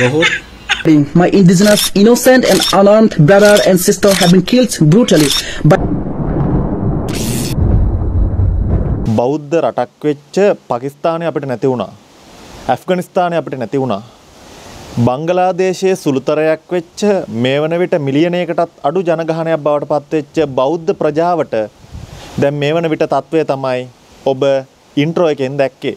बहुत My indigenous, innocent and unarmed brother and sister have been killed brutally by බෞද්ධ රටක් වෙච්ච පකිස්තානය අපිට නැති වුණා. ඇෆ්ගනිස්ථානය අපිට නැති වුණා. බංගලාදේශයේ සුළුතරයක් වෙච්ච මේ වන විට මිලියනයකටත් අඩු ජනගහනයක් බවට පත්වෙච්ච බෞද්ධ ප්‍රජාවට දැන් මේ වන විට තත්ත්වය තමයි ඔබ ඉන්ට්‍රෝ එකෙන් දැක්කේ.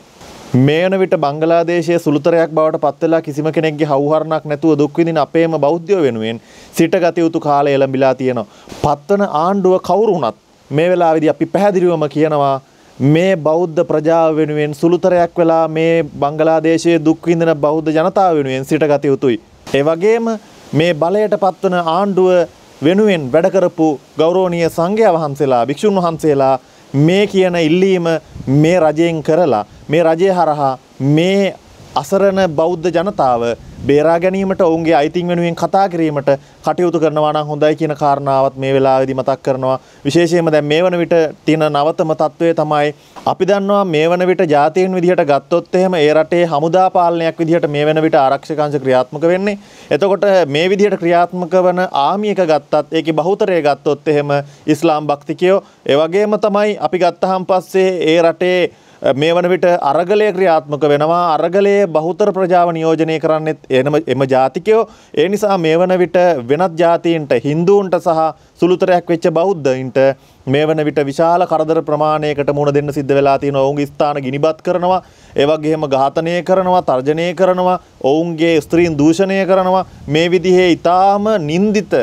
මේ වන විට බංගලාදේශයේ සුළුතරයක් බවට පත්වෙලා කිසිම කෙනෙක්ගේ හවුහරණක් නැතුව දුක් විඳින අපේම බෞද්ධයෝ වෙනුවෙන් සිටගත යුතු කාලය එළඹිලා තියෙනවා. පත්වන ආණ්ඩුව කවුරු වුණත් මේ වෙලාවේදී අපි පැහැදිලිවම කියනවා මේ බෞද්ධ ප්‍රජාව වෙනුවෙන් සුළුතරයක් වෙලා මේ බංගලාදේශයේ දුක් විඳින බෞද්ධ ජනතාව වෙනුවෙන් සිටගත යුතුයි. ඒ වගේම මේ බලයට පත්වන ආණ්ඩුව වෙනුවෙන් වැඩ කරපු ගෞරවනීය සංඝයා වහන්සේලා භික්ෂුන් වහන්සේලා මේ කියන ඉල්ලීම මේ රජයෙන් කරලා මේ රජය හරහා මේ අසරණ බෞද්ධ ජනතාව බේරා ගැනීමට ඔවුන්ගේ අයිතින් වෙනුවෙන් කතා කිරීමට කටයුතු කරනවා නම් හොඳයි කියන කාරණාවත් මේ වෙලාවේදී මතක් කරනවා. විශේෂයෙන්ම දැන් මේ වන විට තියෙන නවතම තත්වය තමයි අපි දන්නවා මේ වන විට ජාතීන් විදිහට ගත්තොත් එහෙම ඒ රටේ හමුදා පාලනයක් විදිහට මේ වෙන විට ආරක්ෂක අංශ ක්‍රියාත්මක වෙන්නේ. එතකොට මේ විදිහට ක්‍රියාත්මක වන ආමි එක ගත්තත් ඒකේ බහුතරය ගත්තොත් එහෙම ඉස්ලාම් භක්තිකයෝ ඒ වගේම තමයි අපි ගත්තහන් පස්සේ ඒ රටේ මේ වන විට අරගලය ක්‍රියාත්මක වෙනවා. අරගලයේ බහුතර ප්‍රජාව නියෝජනය කරන්නෙත් එනම එම ජාතිකයෝ. ඒ නිසා මේ වන විට වෙනත් ජාතීන්ට හින්දුන්ට සහ සුළුතරයක් වෙච්ච බෞද්ධයින්ට මේ වන විට විශාල කරදර ප්‍රමාණයකට මුණ දෙන්න සිද්ධ වෙලා තියෙන ඔවුන්ගේ ස්ථාන ගිනිබත් කරනවා. ඒ වගේම ඝාතනය කරනවා තර්ජනය කරනවා. ඔවුන්ගේ ස්ත්‍රීන් දූෂණය කරනවා. මේ විදිහේ ඊටාම නින්දිත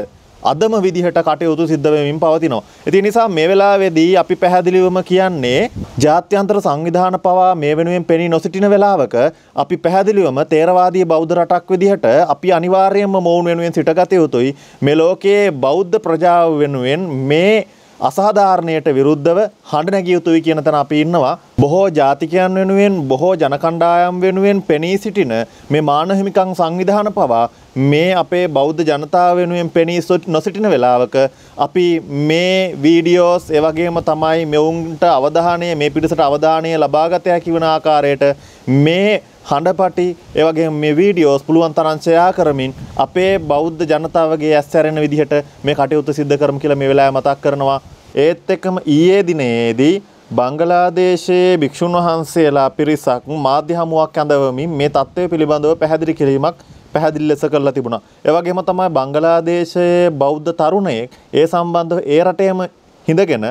අදම විදිහට කටයුතු සිද්ධ වෙමින් පවතිනවා. ඉතින් නිසා මේ වෙලාවේදී අපි පැහැදිලිවම කියන්නේ ජාත්‍යන්තර සංවිධාන පවා මේ වෙනුවෙන් පෙනී නොසිටින වෙලාවක අපි පැහැදිලිවම තේරවාදී බෞද්ධ රටක් විදිහට අපි අනිවාර්යයෙන්ම මොවුන් වෙනුවෙන් සිටගත යුතුයි. මේ ලෝකයේ බෞද්ධ ප්‍රජාව වෙනුවෙන් මේ අසාධාරණයට විරුද්ධව හඬ නැගිය යුතුයි කියන තැන අපි ඉන්නවා. බොහෝ ජාතිකයන් වෙනුවෙන් බොහෝ ජනකණ්ඩායම් වෙනුවෙන් පෙනී සිටින මේ මානහිමිකම් සංවිධාන පවා මේ අපේ බෞද්ධ ජනතාව වෙනුවෙන් පෙනී නොසිටින වෙලාවක අපි මේ වීඩියෝස් ඒ වගේම තමයි මෙවුන්ට අවධානය මේ පිටසට අවධානය ලබාගත හැකි වන ආකාරයට මේ හඬපටි ඒ වගේම මේ වීඩියෝස් පුළුවන් තරම් ෂෙයා කරමින් අපේ බෞද්ධ ජනතාවගේ ඇස් ඇරෙන විදිහට මේ කටයුතු සිදු කරමු කියලා මේ වෙලාවේ මතක් කරනවා ඒත් එක්කම ඊයේ දිනේදී බංගලාදේශයේ භික්ෂුන් වහන්සේලා පිරිසක් මාධ්‍ය හමුවක් ඇඳවමින් මේ තත්ත්වය පිළිබඳව පැහැදිලි කිරීමක් පැහැදිලි ලෙස කරලා තිබුණා. ඒ වගේම තමයි බංගලාදේශයේ බෞද්ධ තරුණයෙක් ඒ සම්බන්ධව ඒ රටේම හිඳගෙන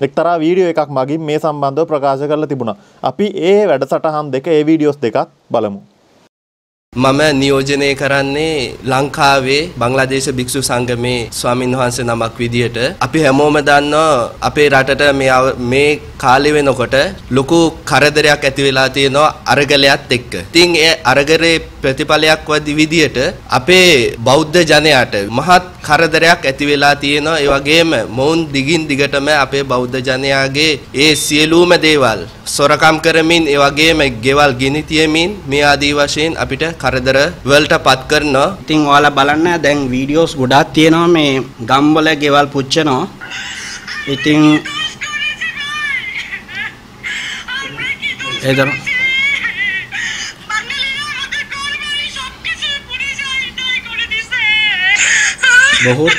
එක්තරා වීඩියෝ එකක් මගින් මේ සම්බන්ධව ප්‍රකාශ කරලා තිබුණා. අපි ඒ වැඩසටහන් දෙක ඒ වීඩියෝස් දෙකක් බලමු. මම නියෝජනය කරන්නේ ලංකාවේ බංග්ලාදේශ භික්ෂු සංගමේ ස්වාමින් වහන්සේ නමක් විදියට අපි හැමෝම දන්නවා අපේ රටට මේ මේ කාලේ වෙනකොට ලොකු කරදරයක් ඇති වෙලා තියෙනවා අරගලයත් එක්ක. ඉතින් ඒ අරගලේ ප්‍රතිඵලයක් වදි විදියට අපේ බෞද්ධ ජනයාට මහත් කරදරයක් ඇති වෙලා තියෙනවා. ඒ වගේම මොවුන් දිගින් දිගටම අපේ බෞද්ධ ජනයාගේ ඒ සියලුම දේවල් සොරකම් කරමින් ඒ වගේම ගෙවල් ගිනි තියමින් මේ ආදී වශයෙන් අපිට කරදර වලට පත් කරනවා. ඉතින් ඔයාලා බලන්න දැන් වීඩියෝස් ගොඩාක් තියෙනවා මේ ගම්වල ගෙවල් පුච්චනවා. ඉතින් එදම බොහෝ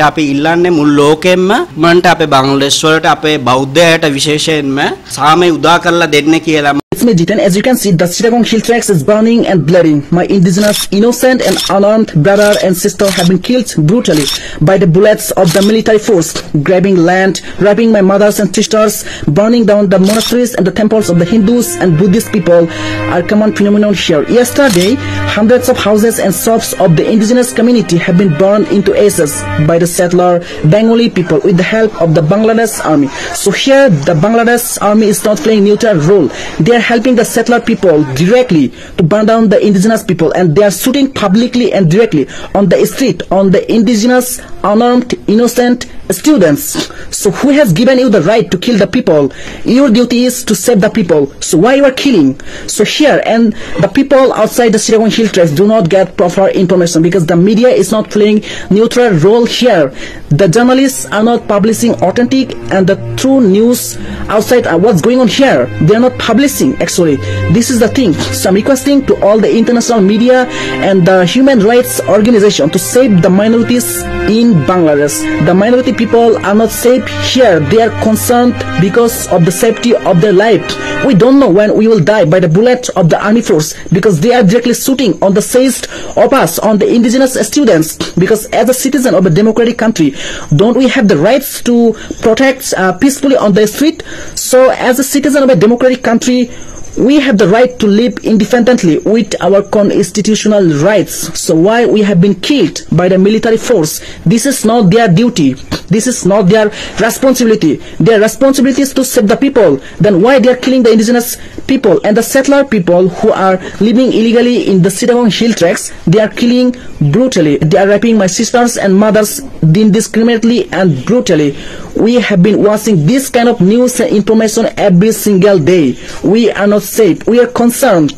අපි ඉල්ලන්නේ මුල් ලෝකෙම්ම මන්ට අපේ බංග්ලාදේශ වලට අපේ බෞද්ධයට විශේෂයෙන්ම සාමය උදා කරලා දෙන්න කියලා. As you can see, the Chittagong hill tracts is burning and bloody. My indigenous, innocent and unarmed brother and sister have been killed brutally by the bullets of the military force, grabbing land, raping my mothers and sisters, burning down the monasteries and the temples of the Hindus and Buddhist people are common phenomenon here. Yesterday, hundreds of houses and shops of the indigenous community have been burned into ashes by the settler Bengali people with the help of the Bangladesh army. So here, the Bangladesh army is not playing neutral role. They helping the settler people directly to burn down the indigenous people and they are shooting publicly and directly on the street on the indigenous unarmed innocent students. So who has given you the right to kill the people? Your duty is to save the people. So why you are killing? So here and the people outside the Chittagong Hill do not get proper information because the media is not playing neutral role here. The journalists are not publishing authentic and the true news outside what's going on here. They are not publishing actually. This is the thing. So I'm requesting to all the international media and the human rights organization to save the minorities in Bangladesh. The minority people are not safe here. They are concerned because of the safety of their life. We don't know when we will die by the bullet of the army force because they are directly shooting on the seized of us, on the indigenous students. Because as a citizen of a democratic country, don't we have the rights to protect uh, peacefully on the street? So as a citizen of a democratic country, we have the right to live independently with our constitutional rights. So why we have been killed by the military force? This is not their duty. This is not their responsibility. Their responsibility is to save the people. Then why they are killing the indigenous people and the settler people who are living illegally in the Chittagong hill tracts? They are killing brutally. They are raping my sisters and mothers indiscriminately and brutally. We have been watching this kind of news and information every single day. We are not safe. We are concerned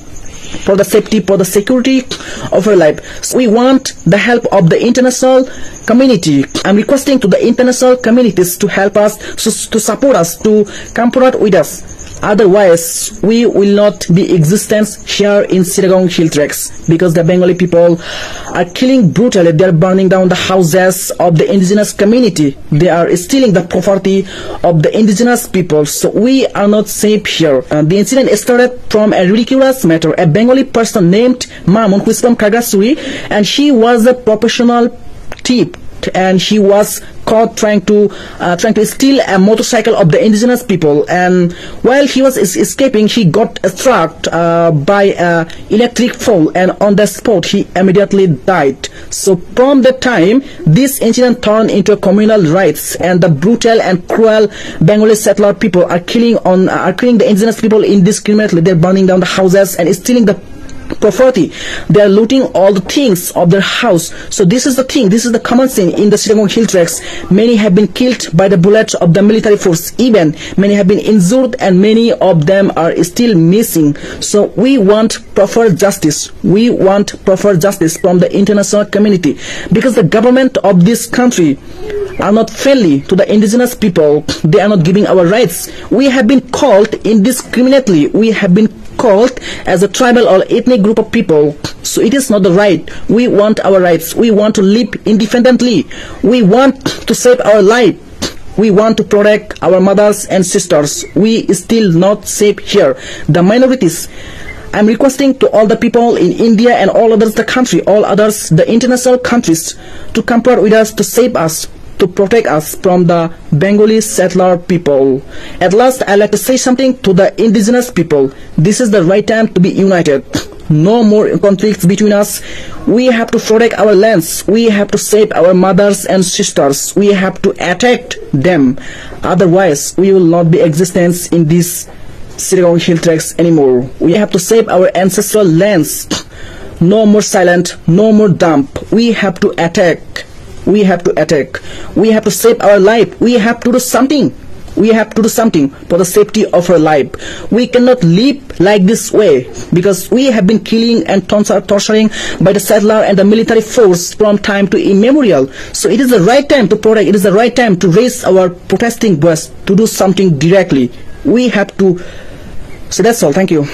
for the safety, for the security of our life. So we want the help of the international community. I'm requesting to the international communities to help us, to, to support us, to come forward with us. Otherwise, we will not be existence here in Chittagong Hill Tracts because the Bengali people are killing brutally. They are burning down the houses of the indigenous community. They are stealing the property of the indigenous people. So we are not safe here. Uh, the incident started from a ridiculous matter. A Bengali person named Mamun, who is from Kagasuri, and she was a professional thief and she was caught trying to uh, trying to steal a motorcycle of the indigenous people. And while he was es escaping he got struck uh, by a electric fall. And on the spot he immediately died. So from that time this incident turned into communal riots. And the brutal and cruel bengali settler people are killing on are killing the indigenous people indiscriminately. They're burning down the houses and stealing the property. They are looting all the things of their house. So this is the thing. This is the common thing in the Chittagong hill tracts. Many have been killed by the bullets of the military force. Even many have been injured and many of them are still missing. So we want proper justice. We want proper justice from the international community. Because the government of this country are not friendly to the indigenous people. They are not giving our rights. We have been called indiscriminately. We have been called as a tribal or ethnic group of people. So it is not the right. We want our rights. We want to live independently. We want to save our life. We want to protect our mothers and sisters. We still not safe here. The minorities. I'm requesting to all the people in India and all others the country, all others the international countries to come with us to save us to protect us from the Bengali settler people. At last, I'd like to say something to the indigenous people. This is the right time to be united. No more conflicts between us. We have to protect our lands. We have to save our mothers and sisters. We have to attack them. Otherwise, we will not be existence in this Chittagong hill tracts anymore. We have to save our ancestral lands. No more silent, no more dump. We have to attack we have to attack. We have to save our life. We have to do something. We have to do something for the safety of our life. We cannot live like this way because we have been killing and tons are torturing by the settler and the military force from time to immemorial. So it is the right time to protect. It is the right time to raise our protesting voice to do something directly. We have to. So that's all. Thank you